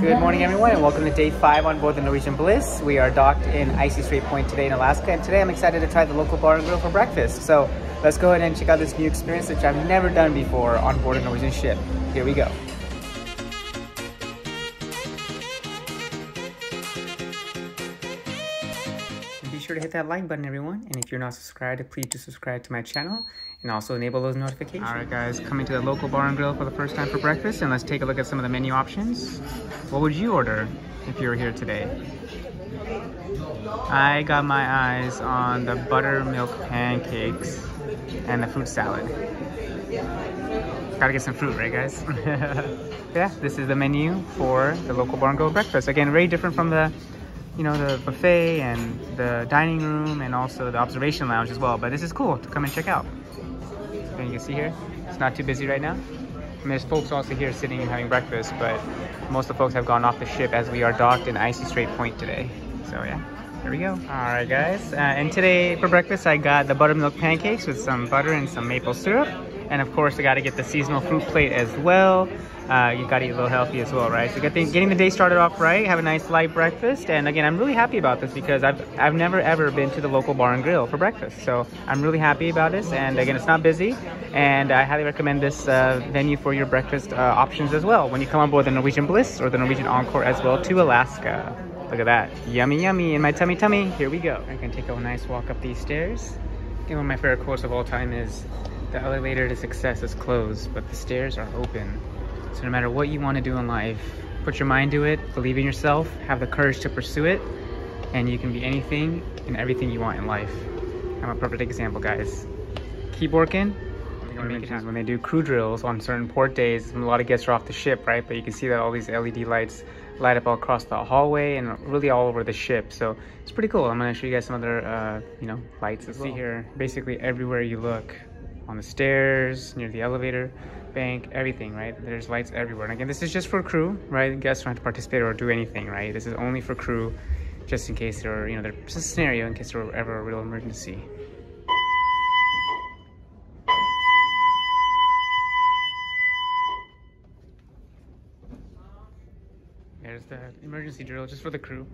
Good morning everyone and welcome to day five on board the Norwegian Bliss. We are docked in Icy Strait Point today in Alaska and today I'm excited to try the local bar and grill for breakfast. So let's go ahead and check out this new experience which I've never done before on board a Norwegian ship. Here we go. Be sure to hit that like button everyone and if you're not subscribed please do subscribe to my channel and also enable those notifications. All right guys, coming to the local bar and grill for the first time for breakfast and let's take a look at some of the menu options. What would you order if you were here today? I got my eyes on the buttermilk pancakes and the fruit salad. Gotta get some fruit, right guys? yeah, this is the menu for the local bar and grill breakfast. Again, very different from the you know, the buffet and the dining room and also the observation lounge as well. But this is cool to come and check out. You can see here, it's not too busy right now. There's folks also here sitting and having breakfast, but most of the folks have gone off the ship as we are docked in Icy Strait Point today. So yeah, there we go. All right, guys. Uh, and today for breakfast, I got the buttermilk pancakes with some butter and some maple syrup. And of course, I got to get the seasonal fruit plate as well. Uh, you got to eat a little healthy as well, right? So getting, getting the day started off right, have a nice light breakfast. And again, I'm really happy about this because I've, I've never ever been to the local bar and grill for breakfast. So I'm really happy about this. And again, it's not busy. And I highly recommend this uh, venue for your breakfast uh, options as well when you come on board the Norwegian Bliss or the Norwegian Encore as well to Alaska. Look at that. Yummy, yummy in my tummy, tummy. Here we go. I can take a nice walk up these stairs. And one of my favorite quotes of all time is, the elevator to success is closed, but the stairs are open. So no matter what you want to do in life, put your mind to it, believe in yourself, have the courage to pursue it, and you can be anything and everything you want in life. I'm a perfect example, guys. Keep working. When they do crew drills on certain port days, a lot of guests are off the ship, right? But you can see that all these LED lights light up all across the hallway and really all over the ship. So it's pretty cool. I'm gonna show you guys some other, uh, you know, lights as well. See here, basically everywhere you look, on the stairs, near the elevator, bank, everything, right? There's lights everywhere. And again, this is just for crew, right? Guests don't have to participate or do anything, right? This is only for crew, just in case there, you know, there's a scenario in case there were ever a real emergency. There's the emergency drill just for the crew.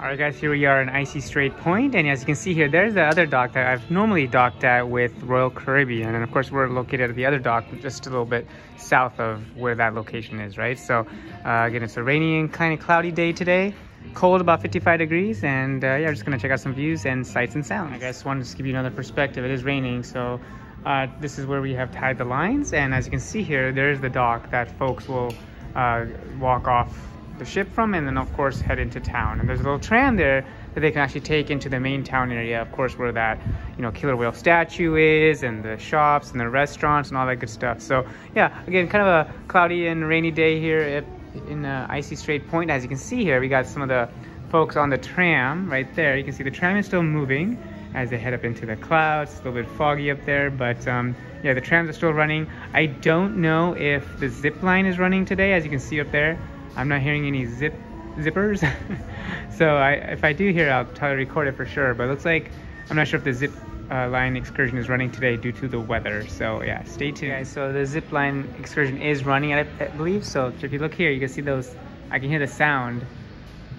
All right, guys, here we are in Icy Strait Point, and as you can see here, there's the other dock that I've normally docked at with Royal Caribbean, and of course, we're located at the other dock just a little bit south of where that location is, right? So, uh, again, it's a rainy and kind of cloudy day today, cold, about 55 degrees, and uh, yeah, just gonna check out some views and sights and sounds. I guess wanted to give you another perspective. It is raining, so uh, this is where we have tied the lines, and as you can see here, there's the dock that folks will uh, walk off the ship from and then of course head into town. And there's a little tram there that they can actually take into the main town area of course where that you know killer whale statue is and the shops and the restaurants and all that good stuff. So yeah again kind of a cloudy and rainy day here in uh, icy strait point. As you can see here we got some of the folks on the tram right there. You can see the tram is still moving as they head up into the clouds. It's a little bit foggy up there but um, yeah the trams are still running. I don't know if the zip line is running today as you can see up there I'm not hearing any zip zippers. so I, if I do hear, I'll try to record it for sure. But it looks like I'm not sure if the zip uh, line excursion is running today due to the weather. So yeah, stay tuned. Okay, so the zip line excursion is running, I, I believe. So if you look here, you can see those. I can hear the sound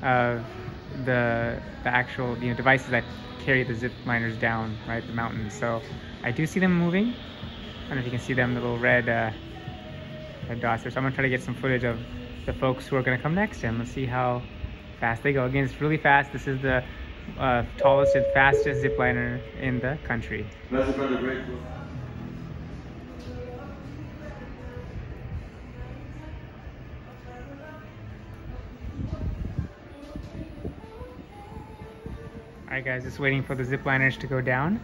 of the the actual you know devices that carry the zip liners down right the mountain. So I do see them moving. I don't know if you can see them, the little red, uh, red dots. So I'm gonna try to get some footage of the folks who are going to come next and let's see how fast they go. Again, it's really fast. This is the uh, tallest and fastest zipliner in the country. Alright guys, just waiting for the zipliners to go down.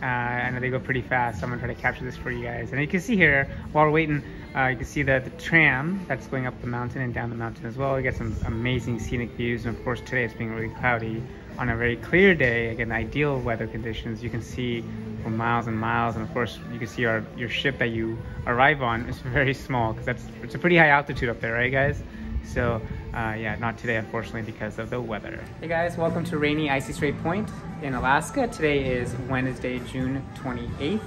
Uh, I know they go pretty fast, so I'm gonna try to capture this for you guys. And you can see here, while we're waiting, uh, you can see the, the tram that's going up the mountain and down the mountain as well. We get some amazing scenic views. And of course, today it's being really cloudy. On a very clear day, again, ideal weather conditions, you can see for miles and miles. And of course, you can see our your ship that you arrive on is very small because that's it's a pretty high altitude up there, right, guys? So uh, yeah, not today, unfortunately, because of the weather. Hey guys, welcome to rainy Icy Strait Point in Alaska. Today is Wednesday, June 28th,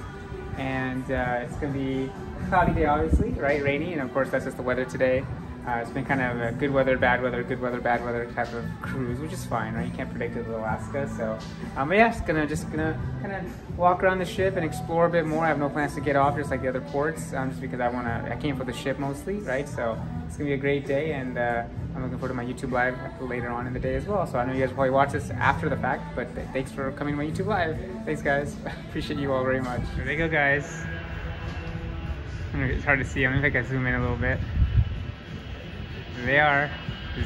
and uh, it's gonna be cloudy day, obviously, right? Rainy, and of course that's just the weather today. Uh, it's been kind of a good weather, bad weather, good weather, bad weather type of cruise, which is fine, right? You can't predict it with Alaska. So, um, but yeah, just gonna just gonna kind of walk around the ship and explore a bit more. I have no plans to get off, just like the other ports, um, just because I wanna. I came for the ship mostly, right? So it's gonna be a great day, and uh, I'm looking forward to my YouTube live later on in the day as well. So I know you guys probably watch this after the fact, but thanks for coming to my YouTube live. Thanks, guys. Appreciate you all very much. There they go, guys. It's hard to see. I'm gonna take a zoom in a little bit they are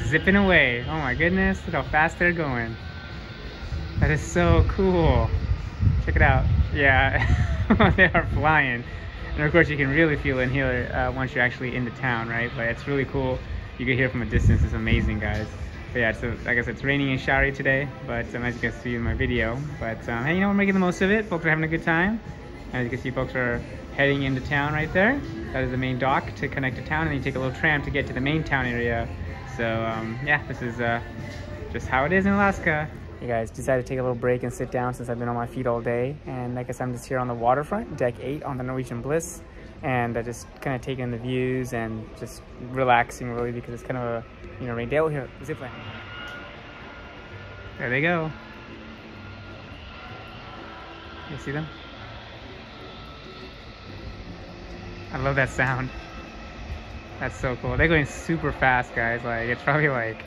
zipping away. Oh my goodness, look how fast they're going. That is so cool. Check it out. Yeah, they are flying. And of course you can really feel it here uh, once you're actually in the town, right? But it's really cool. You can hear from a distance. It's amazing, guys. But yeah, so like I said, it's raining in showery today, but um, as you can see in my video. But um, hey, you know, we're making the most of it. Folks are having a good time. As you can see, folks are heading into town right there. That is the main dock to connect to town, and then you take a little tram to get to the main town area. So um, yeah, this is uh, just how it is in Alaska. You guys decided to take a little break and sit down since I've been on my feet all day. And like I said, I'm just here on the waterfront, deck eight on the Norwegian Bliss. And I just kind of taking the views and just relaxing really because it's kind of a, you know, rain day. Oh, here, zip line. There they go. You see them? I love that sound. That's so cool. They're going super fast, guys. Like, it's probably like,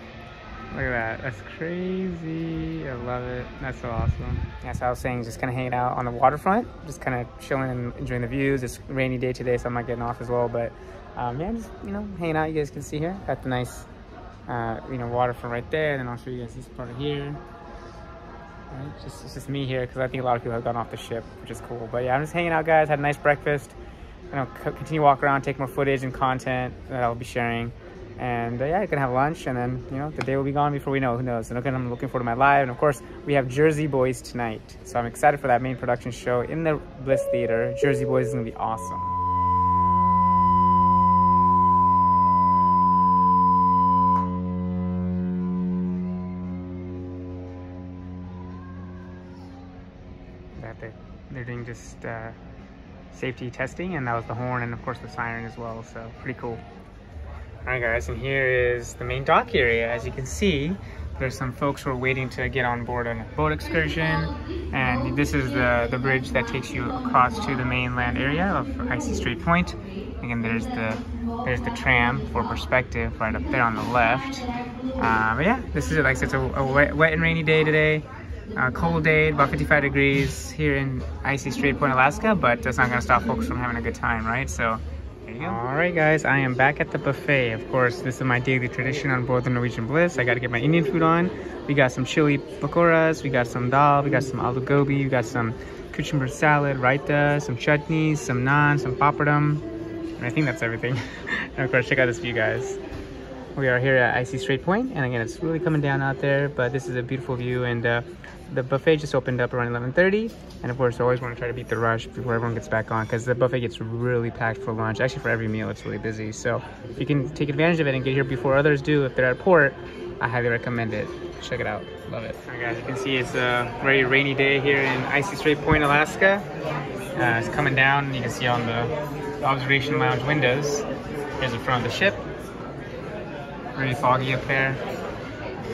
look at that. That's crazy. I love it. That's so awesome. Yeah, so I was saying, just kind of hanging out on the waterfront, just kind of chilling and enjoying the views. It's rainy day today, so I'm not getting off as well. But um, yeah, just, you know, hanging out. You guys can see here. Got the nice, uh, you know, waterfront right there. And then I'll show you guys this part here. Right, just, it's just me here because I think a lot of people have gone off the ship, which is cool. But yeah, I'm just hanging out, guys. Had a nice breakfast you know, continue walk around, take more footage and content that I'll be sharing. And uh, yeah, you can have lunch, and then you know the day will be gone before we know. Who knows? And again, I'm looking forward to my live, and of course, we have Jersey Boys tonight. So I'm excited for that main production show in the Bliss Theater. Jersey Boys is gonna be awesome. They're doing just. Uh, safety testing and that was the horn and of course the siren as well so pretty cool. All right guys and here is the main dock area. As you can see there's some folks who are waiting to get on board on a boat excursion and this is the the bridge that takes you across to the mainland area of icy strait point. Again there's the there's the tram for perspective right up there on the left. Uh, but yeah this is it. Like it's a, a wet, wet and rainy day today uh, cold day, about 55 degrees here in icy Strait Point, Alaska, but that's not gonna stop folks from having a good time, right? So. All right, guys, I am back at the buffet. Of course, this is my daily tradition on board the Norwegian Bliss. I gotta get my Indian food on. We got some chili pakoras, we got some dal, we got some aloo gobi, we got some cucumber salad, raita, some chutneys, some naan, some papadum. And I think that's everything. and of course, check out this view, guys. We are here at Icy Strait Point, and again, it's really coming down out there, but this is a beautiful view, and uh, the buffet just opened up around 11.30 and of course I always want to try to beat the rush before everyone gets back on because the buffet gets really packed for lunch. Actually for every meal it's really busy. So if you can take advantage of it and get here before others do if they're at port I highly recommend it. Check it out. Love it. All right guys you can see it's a very rainy day here in icy strait point Alaska. Uh, it's coming down you can see on the observation lounge windows. Here's the front of the ship. Really foggy up there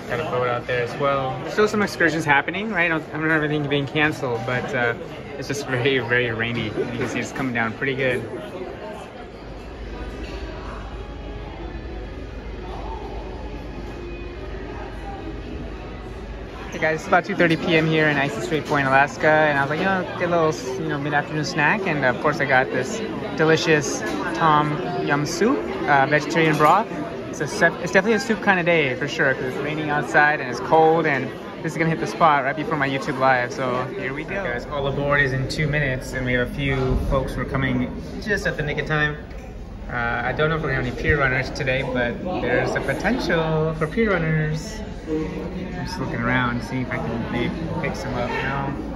got a boat out there as well. Still some excursions happening, right? I don't know everything being canceled, but uh, it's just very, very rainy. You can see it's coming down pretty good. Hey guys, it's about 2.30 p.m. here in Icy Strait Point, Alaska, and I was like, you know, get a little, you know, mid-afternoon snack, and of course I got this delicious tom yum soup, uh, vegetarian broth, it's, a, it's definitely a soup kind of day for sure because it's raining outside and it's cold and this is gonna hit the spot right before my YouTube live. So here we go. Guys, all aboard is in two minutes and we have a few folks who are coming just at the nick of time. Uh, I don't know if we're gonna have any pier runners today, but there's a potential for pier runners. I'm just looking around, seeing if I can maybe pick some up, know.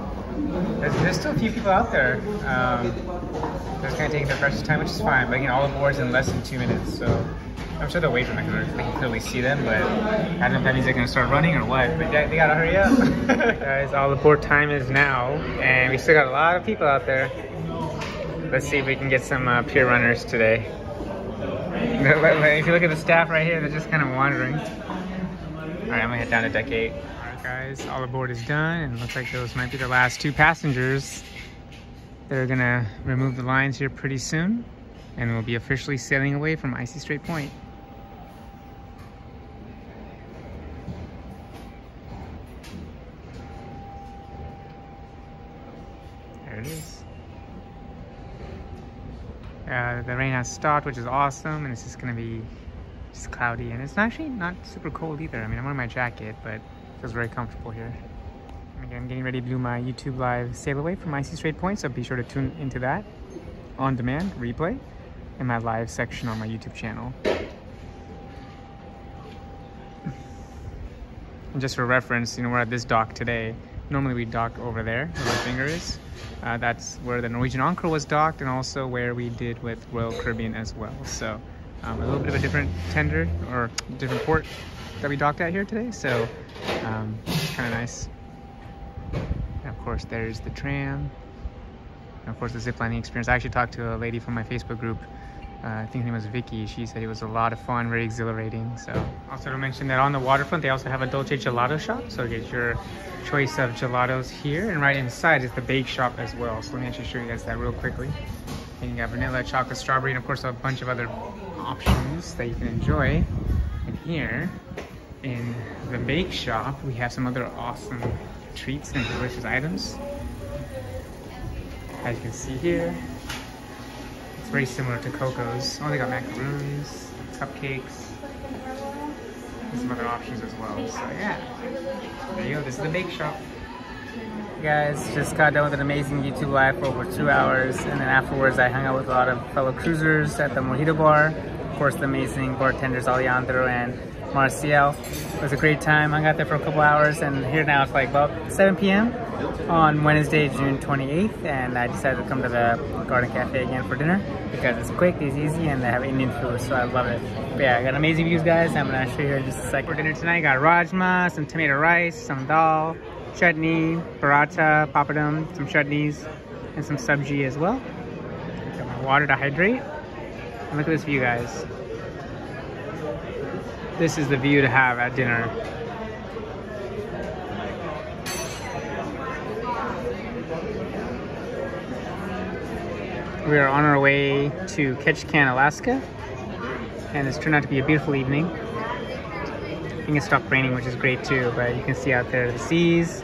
There's, there's still a few people out there. Um, just kind of taking their precious time, which is fine. But again, all the boards in less than two minutes, so I'm sure they're waiting. They can, they can clearly see them, but I don't know if that means they're gonna start running or what. But they, they gotta hurry up. Guys, all the board time is now, and we still got a lot of people out there. Let's see if we can get some uh, pier runners today. if you look at the staff right here, they're just kind of wandering. All right, I'm gonna head down to deck eight. Guys, all aboard is done, and looks like those might be the last two passengers. They're gonna remove the lines here pretty soon, and we'll be officially sailing away from Icy Strait Point. There it is. Uh, the rain has stopped, which is awesome, and it's just gonna be just cloudy, and it's actually not super cold either. I mean, I'm wearing my jacket, but feels very comfortable here. Again, I'm getting ready to do my YouTube live sail away from Icy Strait Point, so be sure to tune into that on demand replay in my live section on my YouTube channel. And just for reference, you know, we're at this dock today. Normally we dock over there, where my finger is. Uh, that's where the Norwegian Encore was docked and also where we did with Royal Caribbean as well. So um, a little bit of a different tender or different port that we docked at here today. So um, kind of nice. And of course, there's the tram. And of course, the ziplining experience. I actually talked to a lady from my Facebook group uh, I think her name was Vicky. She said it was a lot of fun, very exhilarating. So also to mention that on the waterfront, they also have a Dolce Gelato shop. So get your choice of gelatos here. And right inside is the bake shop as well. So let me actually show you guys that real quickly. And you got vanilla, chocolate, strawberry, and of course a bunch of other options that you can enjoy. And here in the bake shop, we have some other awesome treats and delicious items. As you can see here, it's very similar to Coco's. Oh, they got macaroons, cupcakes, and some other options as well. So yeah, there you go. This is the bake shop. guys, just got done with an amazing YouTube live for over two hours, and then afterwards I hung out with a lot of fellow cruisers at the Mojito Bar. Of course, the amazing bartenders Alejandro and Marcial. It was a great time. I got there for a couple hours, and here now it's like about 7 p.m. on Wednesday, June 28th, and I decided to come to the Garden Cafe again for dinner because it's quick, it's easy, and they have Indian food, so I love it. But yeah, I got amazing views, guys. I'm gonna show you in just a second. For dinner tonight, I got rajma, some tomato rice, some dal, chutney, paratha, papadum, some chutneys, and some sabji as well. Got my water to hydrate. And look at this view, guys. This is the view to have at dinner. We are on our way to Ketchikan, Alaska, and it's turned out to be a beautiful evening. I think it stopped raining, which is great too, but you can see out there the seas,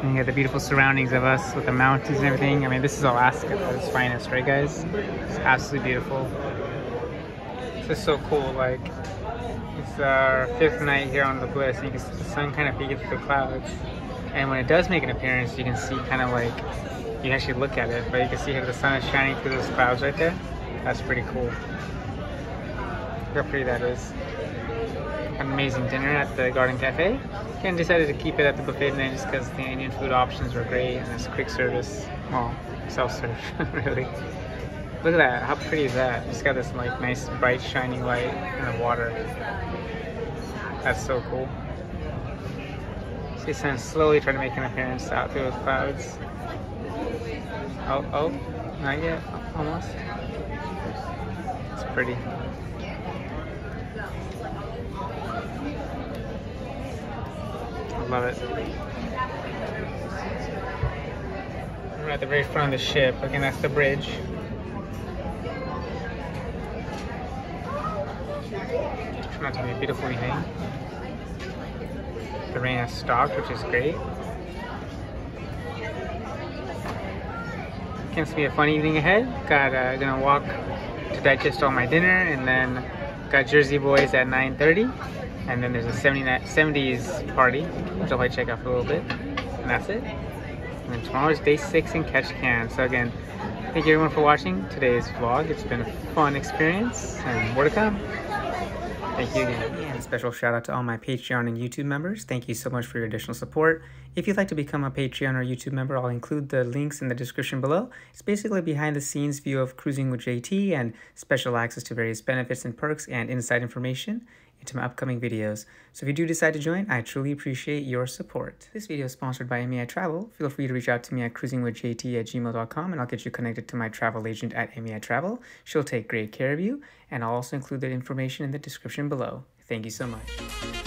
and you have the beautiful surroundings of us with the mountains and everything. I mean, this is Alaska at its finest, right guys? It's absolutely beautiful. It's just so cool, like, it's our fifth night here on the Bliss, and you can see the sun kind of peeking through the clouds. And when it does make an appearance, you can see kind of like, you can actually look at it, but you can see how the sun is shining through those clouds right there. That's pretty cool. Look how pretty that is. An amazing dinner at the Garden Cafe. Again, decided to keep it at the buffet tonight just because the Indian food options were great and it's quick service. Well, self-serve, really. Look at that, how pretty is that? It's got this like nice bright shiny light in the water. That's so cool. See sun slowly trying to make an appearance out through the clouds. Oh, oh, not yet, almost. It's pretty. I love it. We're at the very front of the ship. Again, that's the bridge. Turned out to be a beautiful evening. The rain has stopped, which is great. Can't see a fun evening ahead. Got uh, gonna walk to digest all my dinner, and then got Jersey Boys at 9:30, and then there's a 70, 70s party, which I'll probably check out for a little bit, and that's it. And then tomorrow is day six in Ketchikan. So again, thank you everyone for watching today's vlog. It's been a fun experience, and more to come. Thank you again. And a special shout out to all my Patreon and YouTube members. Thank you so much for your additional support. If you'd like to become a Patreon or YouTube member, I'll include the links in the description below. It's basically behind the scenes view of cruising with JT and special access to various benefits and perks and inside information. Into my upcoming videos. So if you do decide to join, I truly appreciate your support. This video is sponsored by MEI Travel. Feel free to reach out to me at cruisingwithjt at gmail.com and I'll get you connected to my travel agent at MEI Travel. She'll take great care of you and I'll also include that information in the description below. Thank you so much.